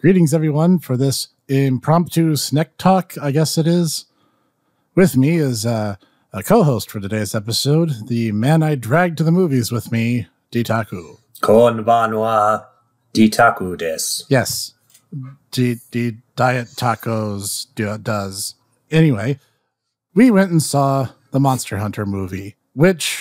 Greetings, everyone, for this impromptu Snek talk, I guess it is. With me is uh, a co host for today's episode, the man I dragged to the movies with me, Dietaku. Konbanwa Dietaku des. Yes, D- D- Diet Tacos do- does. Anyway, we went and saw the Monster Hunter movie, which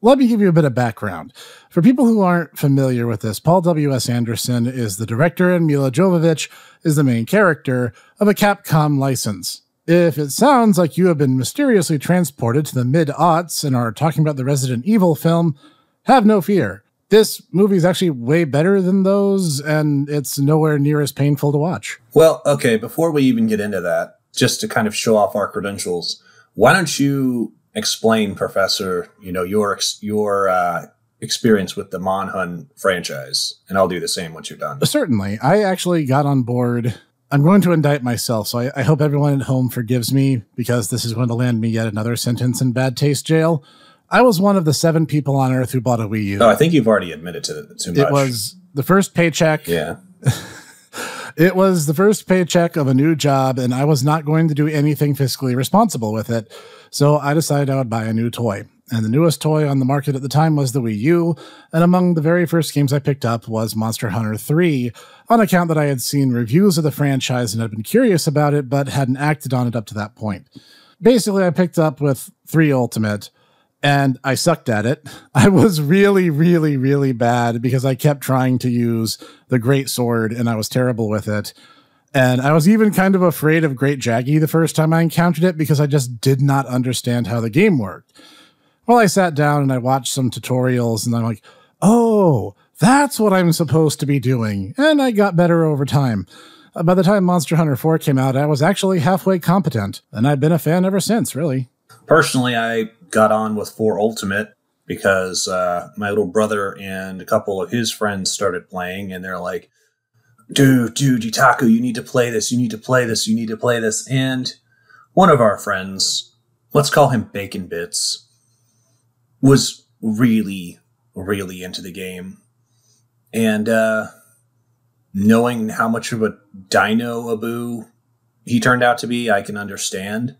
let me give you a bit of background. For people who aren't familiar with this, Paul W.S. Anderson is the director and Milla Jovovich is the main character of a Capcom license. If it sounds like you have been mysteriously transported to the mid aughts and are talking about the Resident Evil film, have no fear. This movie is actually way better than those, and it's nowhere near as painful to watch. Well, okay, before we even get into that, just to kind of show off our credentials, why don't you explain, Professor, you know, your your uh, experience with the Monhun franchise, and I'll do the same once you're done. Certainly. I actually got on board. I'm going to indict myself, so I, I hope everyone at home forgives me because this is going to land me yet another sentence in bad taste jail. I was one of the seven people on Earth who bought a Wii U. Oh, I think you've already admitted to too much. it was the first paycheck. yeah. It was the first paycheck of a new job, and I was not going to do anything fiscally responsible with it. So I decided I would buy a new toy. And the newest toy on the market at the time was the Wii U. And among the very first games I picked up was Monster Hunter 3, on account that I had seen reviews of the franchise and had been curious about it, but hadn't acted on it up to that point. Basically, I picked up with 3 Ultimate, and I sucked at it. I was really, really, really bad because I kept trying to use the Great Sword and I was terrible with it. And I was even kind of afraid of Great Jaggi the first time I encountered it because I just did not understand how the game worked. Well, I sat down and I watched some tutorials and I'm like, oh, that's what I'm supposed to be doing. And I got better over time. Uh, By the time Monster Hunter 4 came out, I was actually halfway competent, and I've been a fan ever since, really. Personally, I got on with Four Ultimate because uh, my little brother and a couple of his friends started playing, and they're like, "Dude, dude, Itaku, you need to play this. You need to play this. You need to play this." And one of our friends, let's call him Bacon Bits, was really, really into the game, and uh, knowing how much of a dino Abu he turned out to be, I can understand.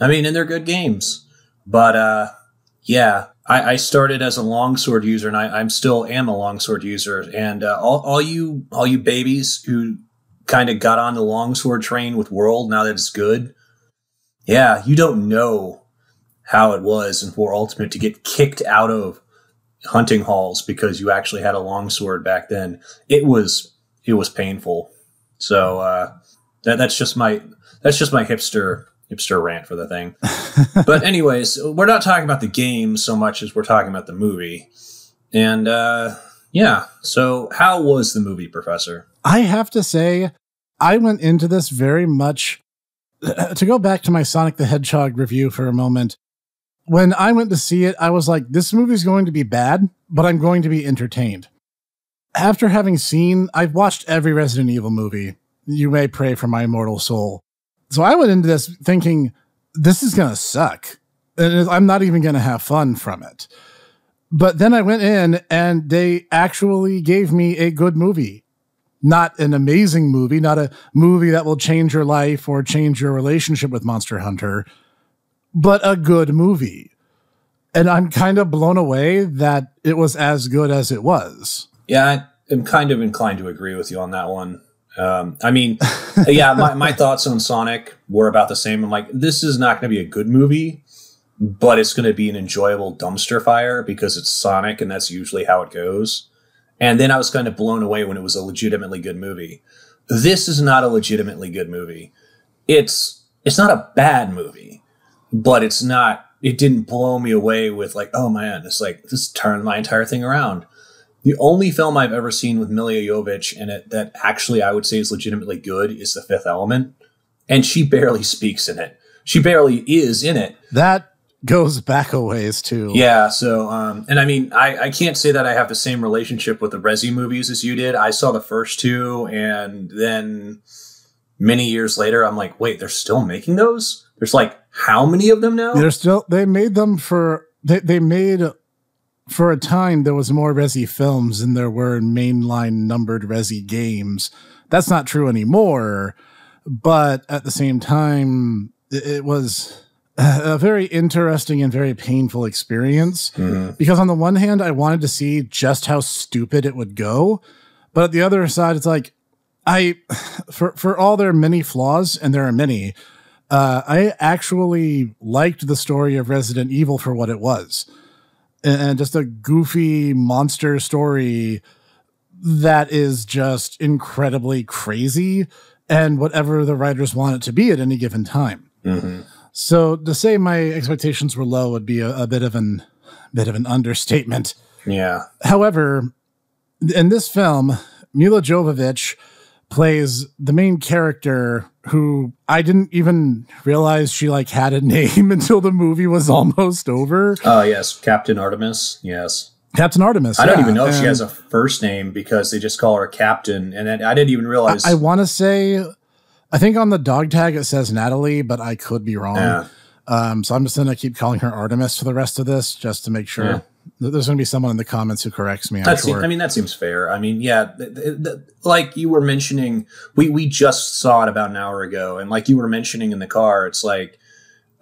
I mean, and they're good games. But uh, yeah, I, I started as a longsword user, and I, I'm still am a longsword user. And uh, all, all you all you babies who kind of got on the longsword train with World now that it's good, yeah, you don't know how it was in Four Ultimate to get kicked out of hunting halls because you actually had a longsword back then. It was it was painful. So uh, that that's just my that's just my hipster hipster rant for the thing. but anyways, we're not talking about the game so much as we're talking about the movie. And uh, yeah, so how was the movie, Professor? I have to say, I went into this very much to go back to my Sonic the Hedgehog review for a moment. When I went to see it, I was like, this movie's going to be bad, but I'm going to be entertained. After having seen, I've watched every Resident Evil movie. You may pray for my immortal soul. So I went into this thinking, this is going to suck. And I'm not even going to have fun from it. But then I went in and they actually gave me a good movie not an amazing movie, not a movie that will change your life or change your relationship with Monster Hunter, but a good movie. And I'm kind of blown away that it was as good as it was. Yeah, I am kind of inclined to agree with you on that one. Um, I mean, yeah, my, my thoughts on Sonic were about the same. I'm like, this is not going to be a good movie, but it's going to be an enjoyable dumpster fire because it's Sonic, and that's usually how it goes. And then I was kind of blown away when it was a legitimately good movie. This is not a legitimately good movie. It's it's not a bad movie, but it's not. It didn't blow me away with like, oh man, it's like this turned my entire thing around. The only film I've ever seen with Milla Jovovich in it that actually I would say is legitimately good is The Fifth Element, and she barely speaks in it. She barely is in it. That goes back a ways too. Yeah. So, um, and I mean, I, I can't say that I have the same relationship with the Resi movies as you did. I saw the first two, and then many years later, I'm like, wait, they're still making those? There's like how many of them now? They're still they made them for they, they made for a time there was more Resi films than there were mainline numbered Resi games. That's not true anymore, but at the same time, it was a very interesting and very painful experience mm-hmm. because on the one hand, I wanted to see just how stupid it would go, but at the other side, it's like I, for for all their many flaws, and there are many, uh, I actually liked the story of Resident Evil for what it was and just a goofy monster story that is just incredibly crazy and whatever the writers want it to be at any given time. Mm-hmm. So to say my expectations were low would be a, a bit of an bit of an understatement. Yeah. However, in this film, Milla Jovovich plays the main character who I didn't even realize she like had a name until the movie was almost over. Oh yes, Captain Artemis. Yes. Captain Artemis. I don't even know if she has a first name because they just call her Captain, and I didn't even realize. I, I want to say, I think on the dog tag it says Natalie, but I could be wrong. Yeah. Um, so I'm just gonna keep calling her Artemis for the rest of this, just to make sure. Yeah. There's going to be someone in the comments who corrects me. That sure. I mean, that seems fair. I mean, yeah, th- th- th- like you were mentioning, we we just saw it about an hour ago, and like you were mentioning in the car, it's like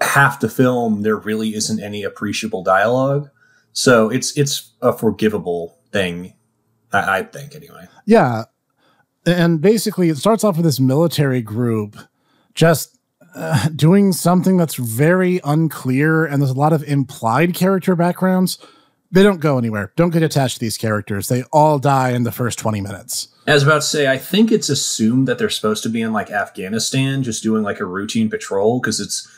half the film there really isn't any appreciable dialogue, so it's it's a forgivable thing, I, I think, anyway. Yeah, and basically, it starts off with this military group just uh, doing something that's very unclear, and there's a lot of implied character backgrounds they don't go anywhere. Don't get attached to these characters. They all die in the first 20 minutes. As about to say, I think it's assumed that they're supposed to be in like Afghanistan, just doing like a routine patrol because it's.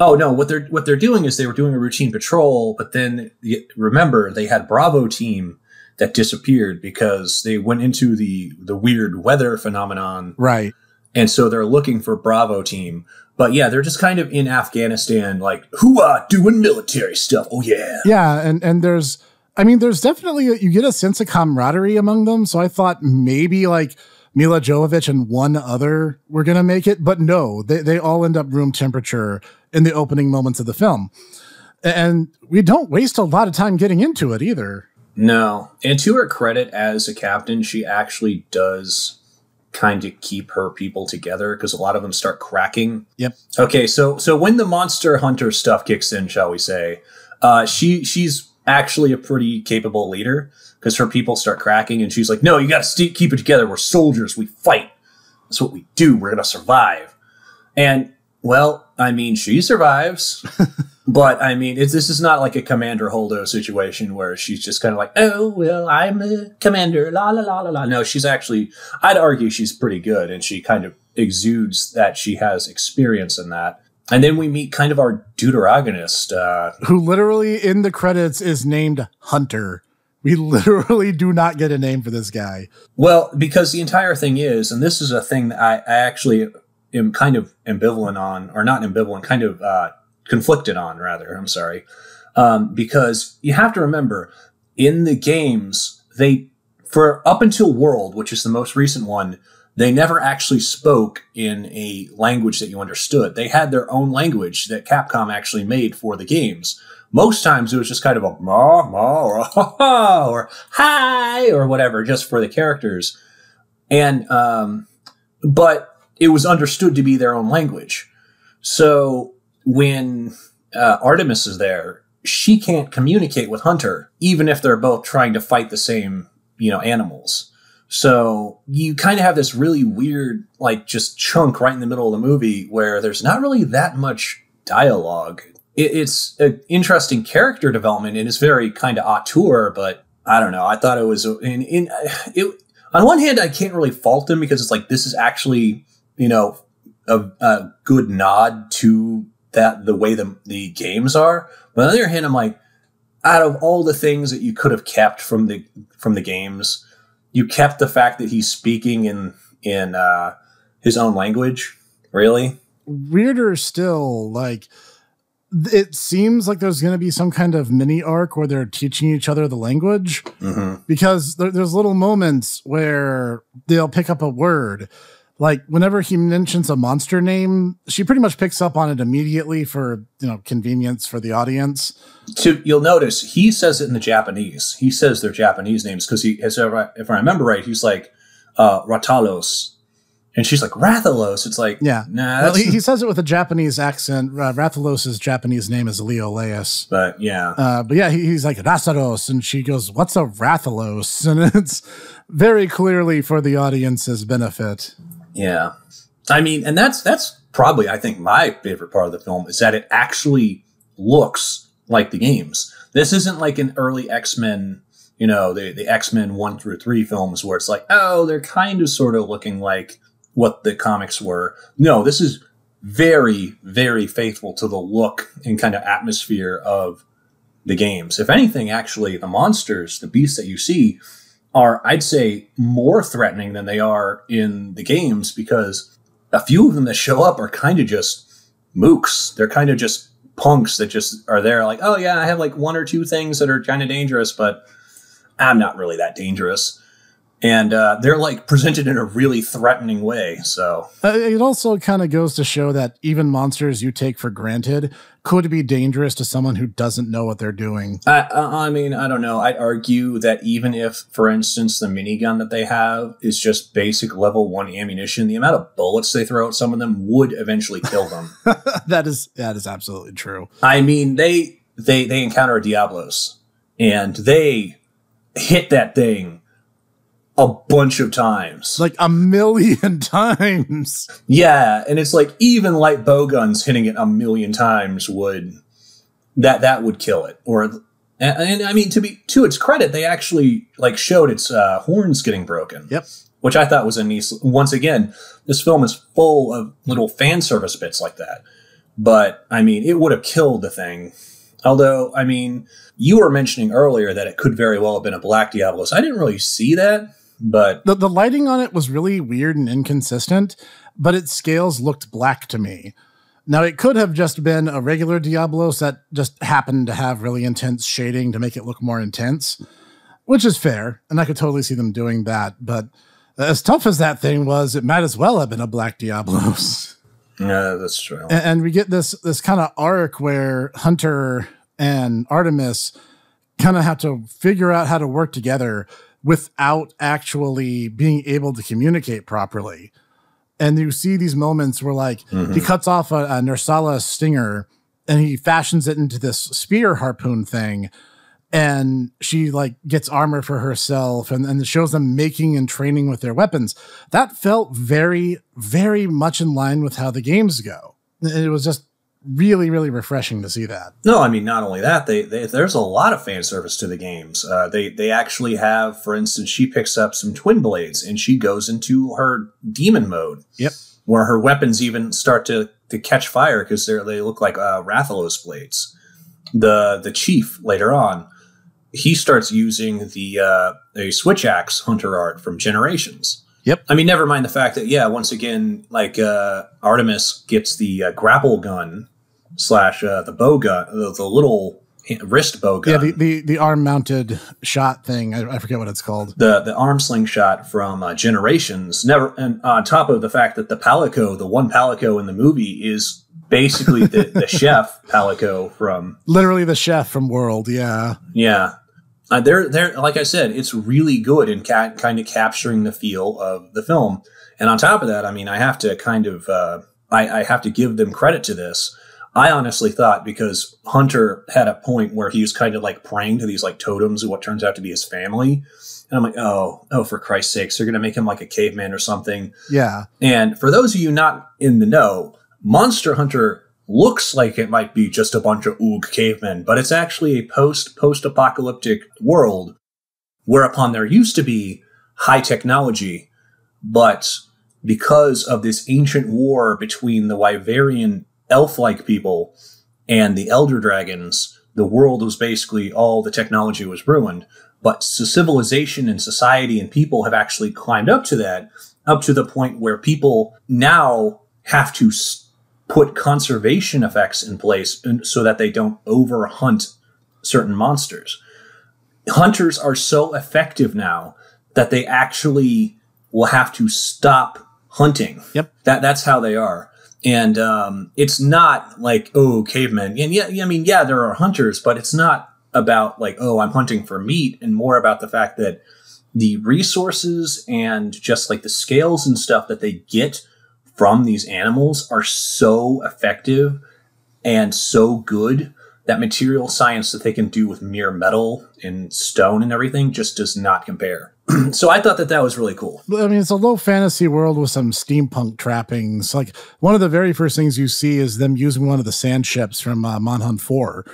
Oh no! What they're what they're doing is they were doing a routine patrol, but then remember they had Bravo team that disappeared because they went into the the weird weather phenomenon, right? And so they're looking for Bravo team, but yeah, they're just kind of in Afghanistan, like who are doing military stuff. Oh yeah, yeah, and and there's, I mean, there's definitely a, you get a sense of camaraderie among them. So I thought maybe like Milla Jovovich and one other were gonna make it, but no, they they all end up room temperature in the opening moments of the film, and we don't waste a lot of time getting into it either. No, and to her credit as a captain, she actually does kind of keep her people together because a lot of them start cracking. Yep. Okay, so so when the monster hunter stuff kicks in, shall we say, uh, she she's actually a pretty capable leader because her people start cracking, and she's like, "No, you got to st- keep it together. We're soldiers. We fight. That's what we do. We're gonna survive." And well, I mean, she survives. But I mean, this is not like a Commander Holdo situation where she's just kind of like, oh, well, I'm a commander, la, la, la, la, la. No, she's actually, I'd argue she's pretty good and she kind of exudes that she has experience in that. And then we meet kind of our deuteragonist, uh, who literally in the credits is named Hunter. We literally do not get a name for this guy. Well, because the entire thing is, and this is a thing that I, I actually am kind of ambivalent on, or not ambivalent, kind of uh, conflicted on rather i'm sorry. Um, because you have to remember in the games they for up until world which is the most recent one they never actually spoke in a language that you understood. They had their own language that capcom actually made for the games. Most times it was just kind of a ma ma or ha ha or hi or whatever just for the characters. And um, but it was understood to be their own language so when uh, Artemis is there, she can't communicate with Hunter, even if they're both trying to fight the same, you know, animals. So you kind of have this really weird, like, just chunk right in the middle of the movie where there's not really that much dialogue. It, it's an interesting character development and it's very kind of auteur, but I don't know. I thought it was in, in it. On one hand, I can't really fault them because it's like this is actually, you know, a, a good nod to that the way the, the games are. But on the other hand, I'm like, out of all the things that you could have kept from the from the games, you kept the fact that he's speaking in in uh, his own language. Really weirder still, like it seems like there's going to be some kind of mini arc where they're teaching each other the language mm-hmm. because there, there's little moments where they'll pick up a word like whenever he mentions a monster name, she pretty much picks up on it immediately for you know convenience for the audience. To, you'll notice he says it in the Japanese. He says their Japanese names because he, as if I, if I remember right, he's like uh, Ratalos, and she's like Rathalos. It's like Yeah. nah. Well, he, he says it with a Japanese accent. Uh, Rathalos' Japanese name is Rioreus. but yeah, Uh, but yeah, he, he's like Rathalos, and she goes, "What's a Rathalos?" And it's very clearly for the audience's benefit. Yeah. I mean, and that's that's probably I think my favorite part of the film is that it actually looks like the games. This isn't like an early X-Men, you know, the the X-Men 1 through 3 films where it's like, "Oh, they're kind of sort of looking like what the comics were." No, this is very very faithful to the look and kind of atmosphere of the games. If anything, actually, the monsters, the beasts that you see, are, I'd say, more threatening than they are in the games because a few of them that show up are kind of just mooks. They're kind of just punks that just are there, like, oh, yeah, I have like one or two things that are kind of dangerous, but I'm not really that dangerous. And uh, they're like presented in a really threatening way. So, Uh, it also kind of goes to show that even monsters you take for granted could be dangerous to someone who doesn't know what they're doing. I, I mean, I don't know. I'd argue that even if, for instance, the minigun that they have is just basic level one ammunition, the amount of bullets they throw at some of them would eventually kill them. that is that is absolutely true. I mean, they they they encounter Diablos and they hit that thing a bunch of times. Like a million times. Yeah, and it's like even light bow guns hitting it a million times would that that would kill it. Or and, and I mean to be to its credit, they actually like showed its uh, horns getting broken. Yep. Which I thought was a nice. Once again, this film is full of little fan service bits like that. But I mean, it would have killed the thing. Although, I mean, you were mentioning earlier that it could very well have been a Black Diablos. I didn't really see that, but The the lighting on it was really weird and inconsistent, but its scales looked black to me. Now it could have just been a regular Diablos that just happened to have really intense shading to make it look more intense, which is fair, and I could totally see them doing that. But as tough as that thing was, it might as well have been a Black Diablos. yeah, that's true. and, and we get this this kind of arc where Hunter and Artemis kind of have to figure out how to work together without actually being able to communicate properly. And you see these moments where, like, he mm-hmm. cuts off a, a Nerscylla stinger and he fashions it into this spear harpoon thing. And she like gets armor for herself and, and shows them making and training with their weapons. That felt very, very much in line with how the games go. It was just really, really refreshing to see that. No, I mean not only that, they, they there's a lot of fan service to the games. Uh, they they actually have, for instance, she picks up some twin blades and she goes into her demon mode. Yep. Where her weapons even start to, to catch fire because they they look like uh, Rathalos blades. The the chief later on, he starts using the uh, a switch axe hunter art from Generations. Yep. I mean, never mind the fact that yeah, once again, like uh, Artemis gets the uh, grapple gun slash uh, the bow gun, the, the little wrist bow gun. Yeah, the, the, the arm mounted shot thing. I, I forget what it's called. the the arm slingshot from uh, Generations. Never, and on top of the fact that the Palico, the one Palico in the movie, is basically the, the chef Palico from Literally the chef from World. Yeah. yeah. Uh, they're they're like I said, it's really good in ca- kind of capturing the feel of the film. And on top of that, I mean, I have to kind of uh, I, I have to give them credit to this. I honestly thought because Hunter had a point where he was kind of like praying to these like totems of what turns out to be his family. And I'm like, oh, oh, for Christ's sakes, they're going to make him like a caveman or something. Yeah. And for those of you not in the know, Monster Hunter looks like it might be just a bunch of oog cavemen, but it's actually a post post apocalyptic world whereupon there used to be high technology, but because of this ancient war between the Wyverian elf like people and the Elder Dragons, the world was basically all the technology was ruined. But so civilization and society and people have actually climbed up to that, up to the point where people now have to s- put conservation effects in place so that they don't overhunt certain monsters. Hunters are so effective now that they actually will have to stop hunting. Yep. That that's how they are. And um, it's not like oh cavemen. And yeah, I mean yeah, there are hunters, but it's not about like oh I'm hunting for meat, and more about the fact that the resources and just like the scales and stuff that they get from these animals are so effective and so good that material science that they can do with mere metal and stone and everything just does not compare. so I thought that that was really cool. I mean, it's a low fantasy world with some steampunk trappings. Like one of the very first things you see is them using one of the sand ships from uh, Monhun 4.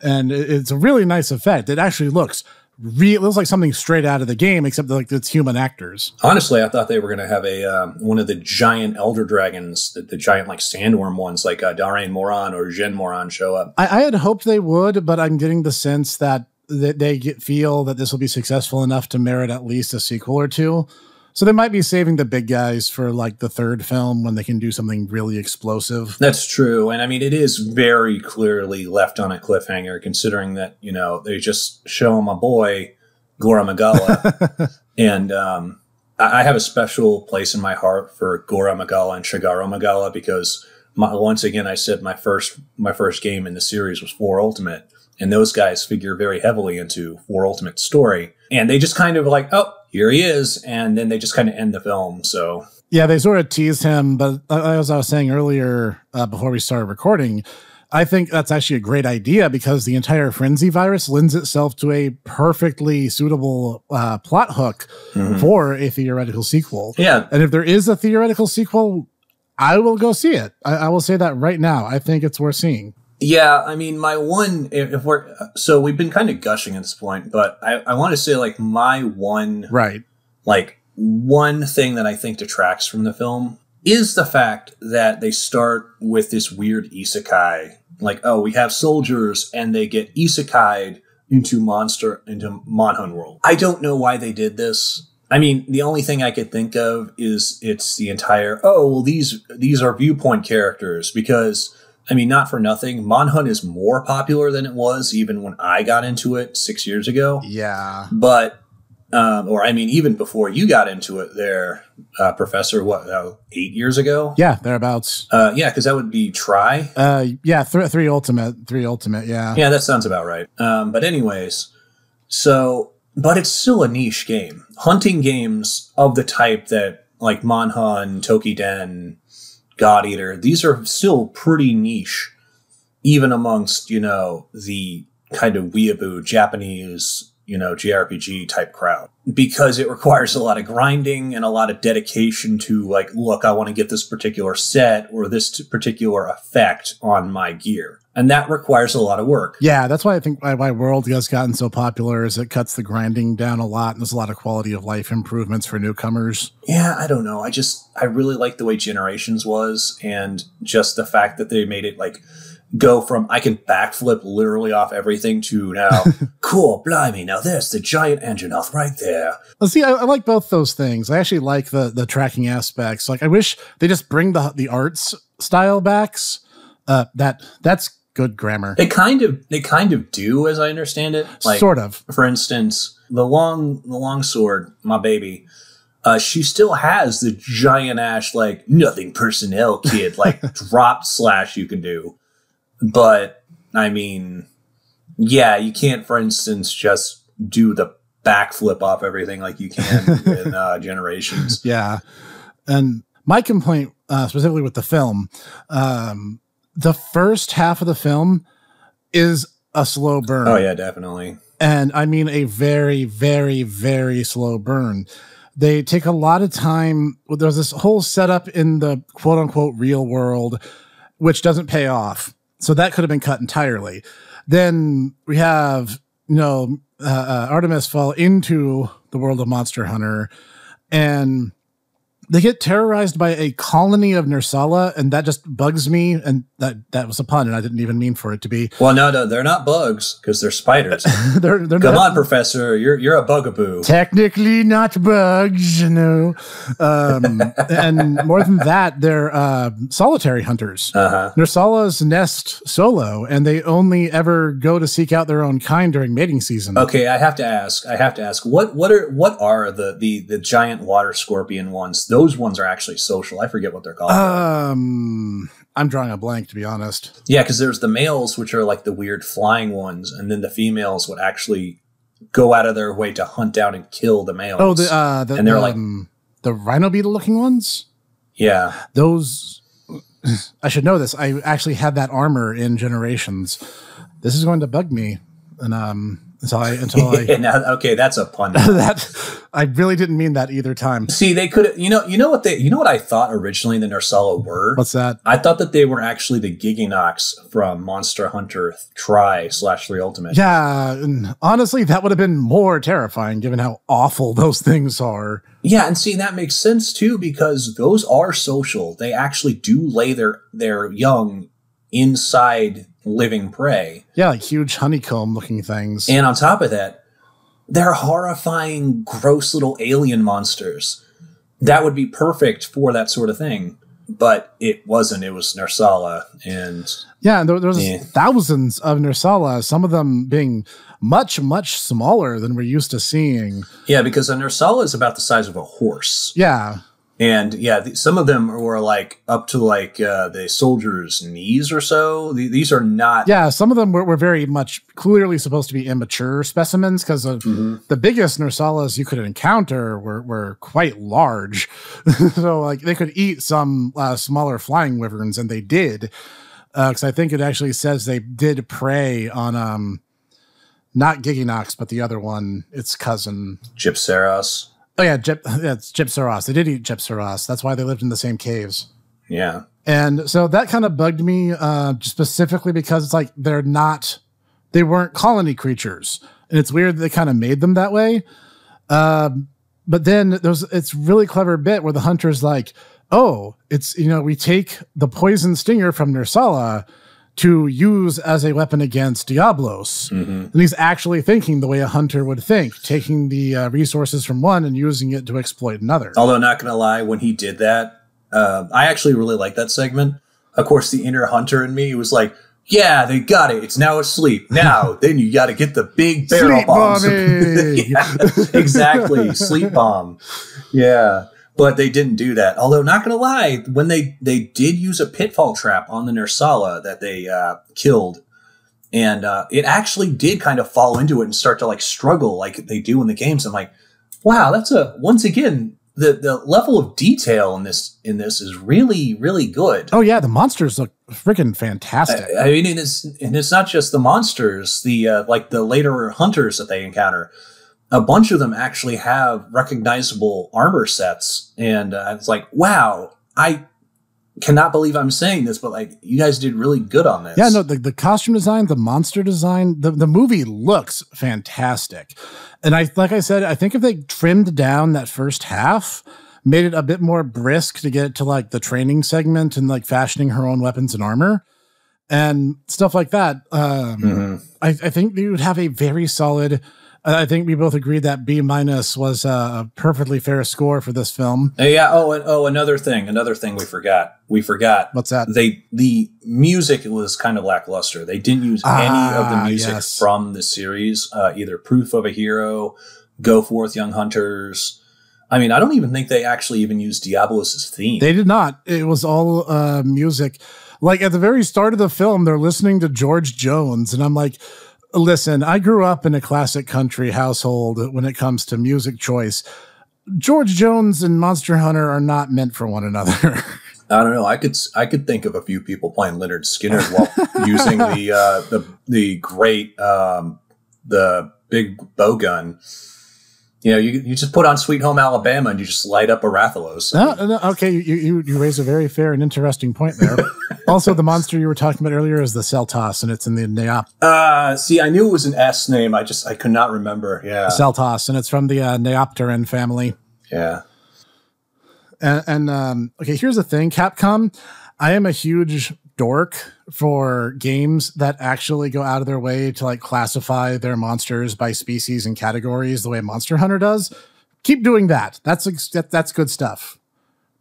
And it's a really nice effect. It actually looks real. It looks like something straight out of the game, except like it's human actors. Honestly, I thought they were going to have a um, one of the giant elder dragons, the, the giant like sandworm ones, like uh, Dah'ren Mohran or Jhen Mohran, show up. I, I, had hoped they would, but I'm getting the sense that they, they get, feel that this will be successful enough to merit at least a sequel or two. So they might be saving the big guys for like the third film when they can do something really explosive. That's true. And I mean, it is very clearly left on a cliffhanger considering that, you know, they just show my boy, Gore Magala. and um, I have a special place in my heart for Gore Magala and Shagaru Magala because my, once again, I said my first, my first game in the series was 4 Ultimate. And those guys figure very heavily into 4 Ultimate story. And they just kind of like, oh, here he is, and then they just kind of end the film. So yeah, they sort of tease him, but as I was saying earlier uh, before we started recording, I think that's actually a great idea because the entire frenzy virus lends itself to a perfectly suitable uh, plot hook mm-hmm. for a theoretical sequel. Yeah, and if there is a theoretical sequel, I will go see it. I, I will say that right now. I think it's worth seeing. Yeah, I mean, my one, if we're, so we've been kind of gushing at this point, but I, I want to say like my one, right, like one thing that I think detracts from the film is the fact that they start with this weird isekai. Like, oh, we have soldiers and they get isekai'd into monster, into Monhun world. I don't know why they did this. I mean, the only thing I could think of is it's the entire, oh, well, these, these are viewpoint characters because I mean, not for nothing. Monhun is more popular than it was even when I got into it six years ago. Yeah. But, um, or I mean, even before you got into it there, uh, Professor, what, uh, eight years ago? Yeah, thereabouts. Uh, yeah, because that would be Tri. Uh, yeah, th- three ultimate, three ultimate, yeah. Yeah, that sounds about right. Um, but, anyways, so, but it's still a niche game. Hunting games of the type that, like Monhun, Toukiden, God Eater, these are still pretty niche, even amongst, you know, the kind of weeaboo Japanese, you know, JRPG type crowd. Because it requires a lot of grinding and a lot of dedication to, like, look, I want to get this particular set or this particular effect on my gear and that requires a lot of work. Yeah, that's why I think why, why World has gotten so popular is it cuts the grinding down a lot, and there's a lot of quality of life improvements for newcomers. Yeah, I don't know. I just I really like the way Generations was, and just the fact that they made it like go from I can backflip literally off everything to now cool, blimey, now there's the giant Anjanath right there. Well, see, I, I, like both those things. I actually like the the tracking aspects. Like, I wish they just bring the the arts style backs. Uh, that that's good grammar. They kind of they kind of do, as I understand it. Like, sort of. For instance, the long the long sword, my baby. Uh, she still has the giant ash like nothing personnel kid like drop slash you can do, but I mean, yeah, you can't, for instance, just do the backflip off everything like you can in uh, Generations. Yeah, and my complaint uh, specifically with the film um, the first half of the film is a slow burn. Oh yeah, definitely. And I mean a very, very, very slow burn. They take a lot of time. There's this whole setup in the quote unquote real world, which doesn't pay off. So that could have been cut entirely. Then we have, you know, uh, uh, Artemis fall into the world of Monster Hunter and they get terrorized by a colony of Nerscylla, and that just bugs me. And that that was a pun, and I didn't even mean for it to be. Well, no, no, they're not bugs because they're spiders. they're, they're Come not, on, Professor, you're you're a bugaboo. Technically, not bugs, no. Um, and more than that, they're uh, solitary hunters. Uh-huh. Nerscylla's nest solo, and they only ever go to seek out their own kind during mating season. Okay, I have to ask. I have to ask. What what are what are the the the giant water scorpion ones? Those ones are actually social. I forget what they're called. Um, I'm drawing a blank to be honest. yeah, because there's the males, which are like the weird flying ones, and then the females would actually go out of their way to hunt down and kill the males. Oh, the uh, the And they're like- um, the rhino beetle looking ones. yeah, Those. I should know this. I actually had that armor in Generations. This is going to bug me, and um, until I until I Now, okay, that's a pun. that I really didn't mean that either time. See, they could, you know, you know what they, you know what I thought originally the Nerscylla were. What's that? I thought that they were actually the Gigginox from Monster Hunter Tri slash Three Ultimate. Yeah, and honestly, that would have been more terrifying given how awful those things are. Yeah, and see that makes sense too because those are social. They actually do lay their their young inside living prey. Yeah, like huge honeycomb looking things. And on top of that, they're horrifying, gross little alien monsters. That would be perfect for that sort of thing. But it wasn't. It was Nerscylla. And yeah, and there, there was Yeah. thousands of Nerscylla, some of them being much, much smaller than we're used to seeing. yeah, because a Nerscylla is about the size of a horse. Yeah, And yeah, th- some of them were like up to like uh, the soldier's knees or so. Th- these are not. yeah, some of them were, were very much clearly supposed to be immature specimens because Mhm. the biggest Nerscyllas you could encounter were, were quite large. so, like, they could eat some uh, smaller flying wyverns, and they did. Because I think it actually says they did prey on, um, not Gigginox, but the other one, its cousin. Gypceros. Oh, yeah, Gyp, yeah it's Gypceros. They did eat Gypceros. That's why they lived in the same caves. Yeah. And so that kind of bugged me uh, specifically because it's like they're not, they weren't colony creatures. And it's weird that they kind of made them that way. Um, but then there's, it's really clever bit where the hunter's like, oh, it's, you know, we take the poison stinger from Nerscylla to use as a weapon against Diablos. hmm And he's actually thinking the way a hunter would think, taking the uh, resources from one and using it to exploit another. Although, not going to lie, when he did that, uh, I actually really like that segment. Of course, the inner hunter in me was like, yeah, they got it. It's now asleep. Now, then you got to get the big barrel Sleep bombs. Yeah, exactly. Sleep bomb. Yeah. But they didn't do that. Although, not going to lie, when they, they did use a pitfall trap on the Nerscylla that they uh, killed, and uh, it actually did kind of fall into it and start to like struggle like they do in the games. I'm like, wow, that's a once again the the level of detail in this in this is really really good. Oh yeah, the monsters look freaking fantastic. I, I mean, and it's and it's not just the monsters, the uh, like the later hunters that they encounter. A bunch of them actually have recognizable armor sets, and uh, it's like, wow, I cannot believe I'm saying this, but like, you guys did really good on this. yeah, no, the, the costume design, the monster design, the, the movie looks fantastic. And I like I said, I think if they trimmed down that first half, made it a bit more brisk to get to like the training segment and like fashioning her own weapons and armor and stuff like that. Um, Mhm. I, I think you would have a very solid. I think we both agreed that B minus was a perfectly fair score for this film. Uh, yeah. Oh, and oh, another thing, another thing we forgot. We forgot What's that? they the music was kind of lackluster. They didn't use any of the Ah, music yes. from the series, uh, either Proof of a Hero, Go Forth, Young Hunters. I mean, I don't even think they actually even used Diabolos's theme. They did not. It was all uh, music. Like at the very start of the film, they're listening to George Jones, and I'm like, listen, I grew up in a classic country household when it comes to music choice. George Jones and Monster Hunter are not meant for one another. I don't know. I could I could think of a few people playing Lynyrd Skynyrd while using the uh, the the great um, the big bow gun. You know, you you just put on Sweet Home Alabama and you just light up a Rathalos. No, no, okay, you, you you raise a very fair and interesting point there. also, the monster you were talking about earlier is the Seltas, and it's in the Neop Uh, see, I knew it was an S name. I just I could not remember. Yeah, Seltas, and it's from the uh, Neopteran family. yeah. And, and um, okay, here's the thing, Capcom. I am a huge dork for games that actually go out of their way to like classify their monsters by species and categories the way Monster Hunter does. Keep doing that. That's that's good stuff.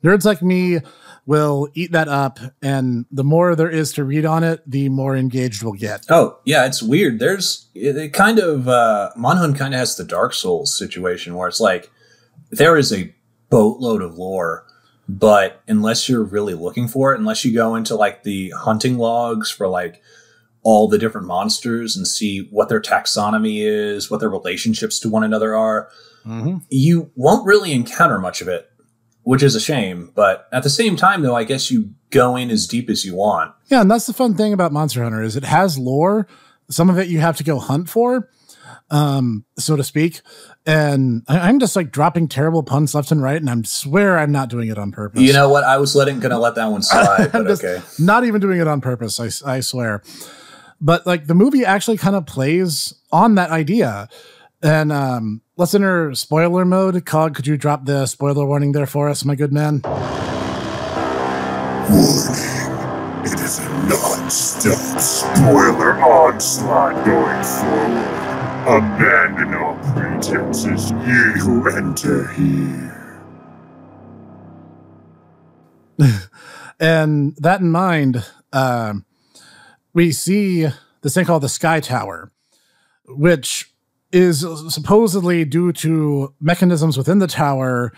Nerds like me will eat that up, and the more there is to read on it, the more engaged we'll get. Oh, yeah, it's weird. There's it, it kind of uh Monhun kind of has the Dark Souls situation where it's like there is a boatload of lore. But unless you're really looking for it, unless you go into like the hunting logs for like all the different monsters and see what their taxonomy is, what their relationships to one another are, mm-hmm. you won't really encounter much of it, which is a shame. But at the same time, though, I guess you go in as deep as you want. Yeah, and that's the fun thing about Monster Hunter is it has lore. Some of it you have to go hunt for, um, so to speak. And I, am just like dropping terrible puns left and right, and I swear I'm not doing it on purpose. You know what? I was letting gonna let that one slide, but okay. Not even doing it on purpose. I, I swear. But like the movie actually kind of plays on that idea. And um, let's enter spoiler mode. Cog, could you drop the spoiler warning there for us, my good man? Warning. It is a non-stop spoiler onslaught going forward. Abandon all pretenses, ye who enter here. and that in mind, uh, we see this thing called the Sky Tower, which is supposedly due to mechanisms within the tower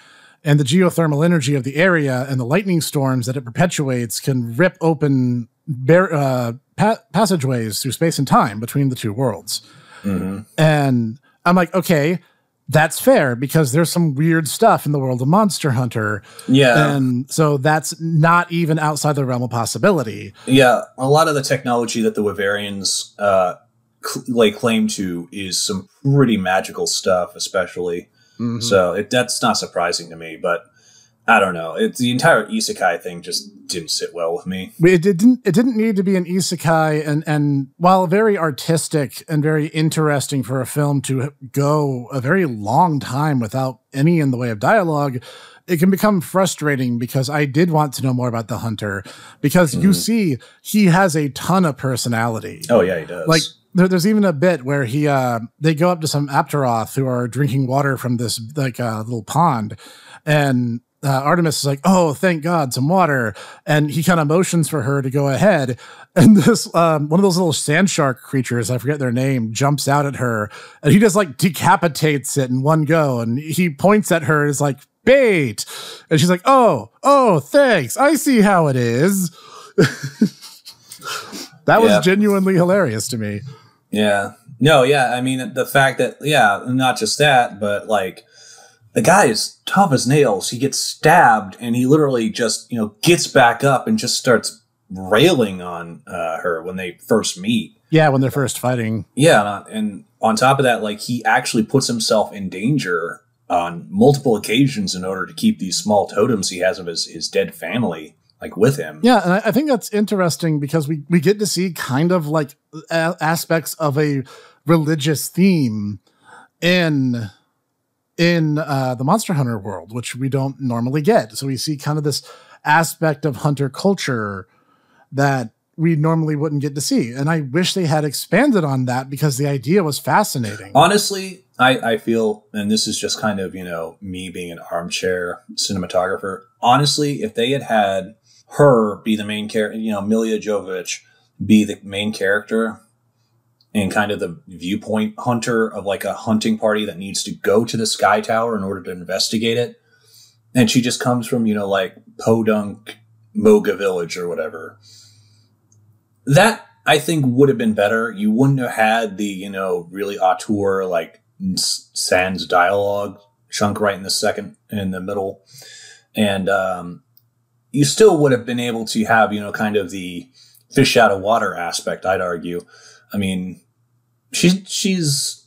and the geothermal energy of the area and the lightning storms that it perpetuates can rip open bar- uh, pa- passageways through space and time between the two worlds. Mm-hmm. And I'm like, okay, that's fair because there's some weird stuff in the world of Monster Hunter. Yeah. And so that's not even outside the realm of possibility. Yeah. A lot of the technology that the Wyverians uh, cl- lay claim to is some pretty magical stuff, especially. Mm-hmm. So it, that's not surprising to me. But I don't know. It's the entire isekai thing just didn't sit well with me. It didn't. It didn't need to be an isekai, and and while very artistic and very interesting for a film to go a very long time without any in the way of dialogue, it can become frustrating because I did want to know more about the hunter because mm. you see he has a ton of personality. Oh yeah, he does. Like there, there's even a bit where he uh they go up to some Aptonoth who are drinking water from this like uh, little pond and uh, Artemis is like, "Oh, thank God, some water," and he kind of motions for her to go ahead. And this um, one of those little sand shark creatures, I forget their name, jumps out at her, and he just like decapitates it in one go. And he points at her and is like, "Bait," and she's like, "Oh, oh, thanks. I see how it is." that was genuinely hilarious to me. Yeah. No. Yeah. I mean, the fact that yeah, not just that, but like the guy is tough as nails. He gets stabbed and he literally just, you know, gets back up and just starts railing on uh, her when they first meet. Yeah, when they're first fighting. Yeah, and on top of that, like he actually puts himself in danger on multiple occasions in order to keep these small totems he has of his, his dead family like with him. Yeah, and I, think that's interesting because we we get to see kind of like a- aspects of a religious theme in in uh, the Monster Hunter world, which we don't normally get. So we see kind of this aspect of hunter culture that we normally wouldn't get to see. And I wish they had expanded on that because the idea was fascinating. Honestly, I, I feel, and this is just kind of, you know, me being an armchair cinematographer. Honestly, if they had had her be the main character, you know, Milla Jovovich be the main character, and kind of the viewpoint hunter of like a hunting party that needs to go to the sky tower in order to investigate it. And she just comes from, you know, like Podunk Moga village or whatever. That I think would have been better. You wouldn't have had the, you know, really auteur like sans dialogue chunk right in the second in the middle. And um, you still would have been able to have, you know, kind of the fish out of water aspect, I'd argue. I mean, she's she's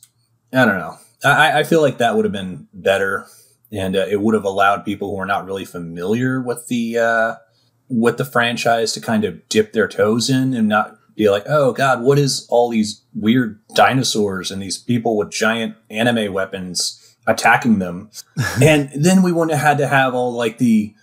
I don't know. I, I feel like that would have been better, and uh, it would have allowed people who are not really familiar with the uh, with the franchise to kind of dip their toes in and not be like, oh god, what is all these weird dinosaurs and these people with giant anime weapons attacking them? and then we wouldn't have had to have all like the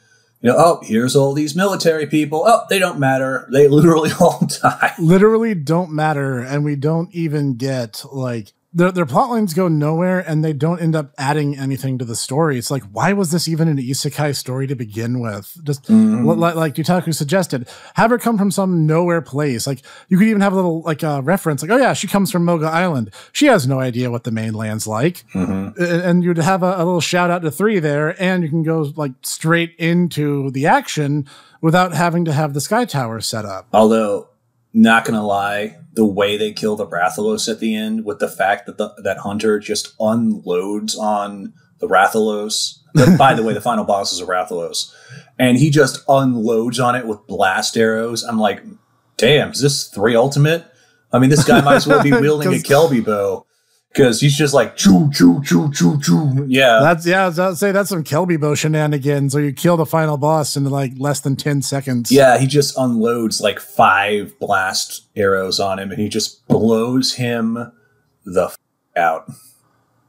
you know, oh, here's all these military people. Oh, they don't matter. They literally all die. Literally don't matter. And we don't even get like their, their plot lines go nowhere and they don't end up adding anything to the story. It's like, why was this even an isekai story to begin with? Just li- like, like Dietaku suggested, have her come from some nowhere place. Like you could even have a little like a reference, like, oh yeah, she comes from Moga Island. She has no idea what the mainland's like. Mhm. A- And you'd have a, a little shout out to three there, and you can go like straight into the action without having to have the Sky Tower set up. Although, not gonna lie, the way they kill the Rathalos at the end, with the fact that the, that Hunter just unloads on the Rathalos. by the way, the final boss is a Rathalos, and he just unloads on it with blast arrows. I'm like, damn, is this three ultimate? I mean, this guy might as well be wielding a Kelbi bow because he's just like choo choo choo choo choo. Yeah, That's yeah, I was about to say that's some Kelbi Bow shenanigans, or you kill the final boss in like less than ten seconds. Yeah, he just unloads like five blast arrows on him and he just blows him the f- out.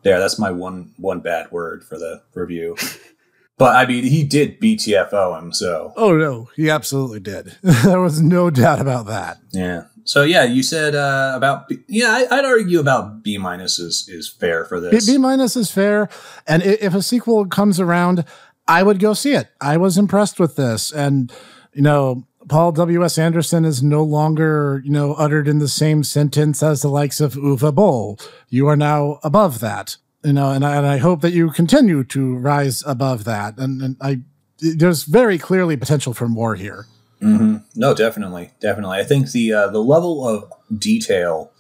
There, that's my one one bad word for the review. but I mean, he did BTFO him, so Oh no, he absolutely did. there was no doubt about that. yeah. So yeah, you said uh, about B- yeah, I, I'd argue about B minus is is fair for this. B minus is fair, and if a sequel comes around, I would go see it. I was impressed with this, and you know, Paul W. S. Anderson is no longer you know uttered in the same sentence as the likes of Uwe Boll. You are now above that, you know, and I, and I hope that you continue to rise above that. And, and I, there's very clearly potential for more here. Hmm No, definitely, definitely. I think the uh, the level of detail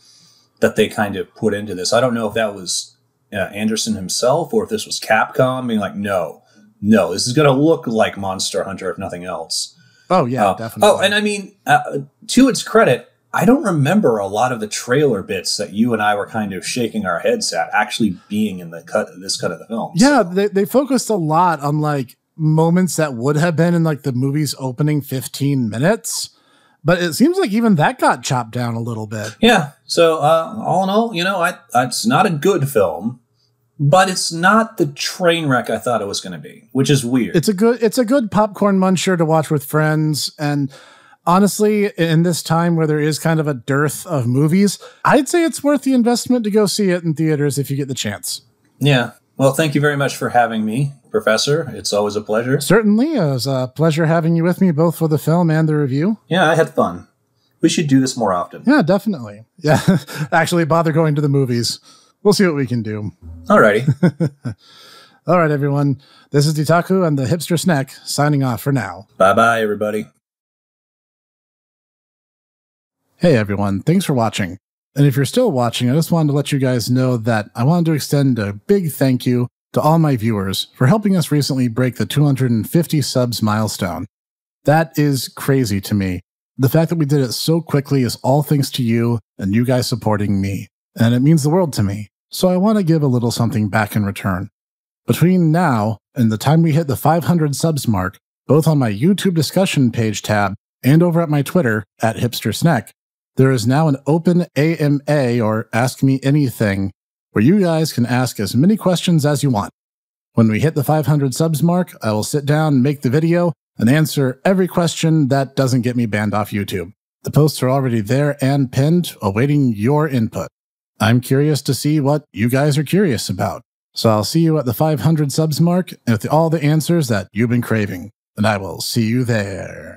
that they kind of put into this. I don't know if that was uh, Anderson himself or if this was Capcom being like, no, no, this is going to look like Monster Hunter if nothing else. Oh yeah, Uh, definitely. Oh, and I mean, uh, to its credit, I don't remember a lot of the trailer bits that you and I were kind of shaking our heads at actually being in the cut this cut of the film. Yeah, they, they focused a lot on like moments that would have been in like the movie's opening 15 minutes. But it seems like even that got chopped down a little bit. Yeah. So uh, all in all, you know, I, I, it's not a good film, but it's not the train wreck I thought it was going to be, which is weird. It's a good it's a good popcorn muncher to watch with friends and honestly in this time where there is kind of a dearth of movies, I'd say it's worth the investment to go see it in theaters if you get the chance. yeah. Well, thank you very much for having me, Professor. It's always a pleasure. Certainly, it was a pleasure having you with me both for the film and the review. Yeah, I had fun. We should do this more often. Yeah, definitely. Yeah, actually bother going to the movies. We'll see what we can do. Alrighty. All right, everyone. This is Dietaku and the Hipster Snek signing off for now. bye bye, everybody. Hey, everyone. Thanks for watching. And if you're still watching, I just wanted to let you guys know that I wanted to extend a big thank you to all my viewers for helping us recently break the 250 subs milestone. That is crazy to me. The fact that we did it so quickly is all thanks to you and you guys supporting me. And it means the world to me. So I want to give a little something back in return. Between now and the time we hit the 500 subs mark, both on my YouTube discussion page tab and over at my Twitter at Hipster Snek, there is now an open AMA or Ask Me Anything where you guys can ask as many questions as you want. When we hit the 500 subs mark, I will sit down, make the video, and answer every question that doesn't get me banned off YouTube. The posts are already there and pinned, awaiting your input. I'm curious to see what you guys are curious about. So I'll see you at the 500 subs mark with all the answers that you've been craving, and I will see you there.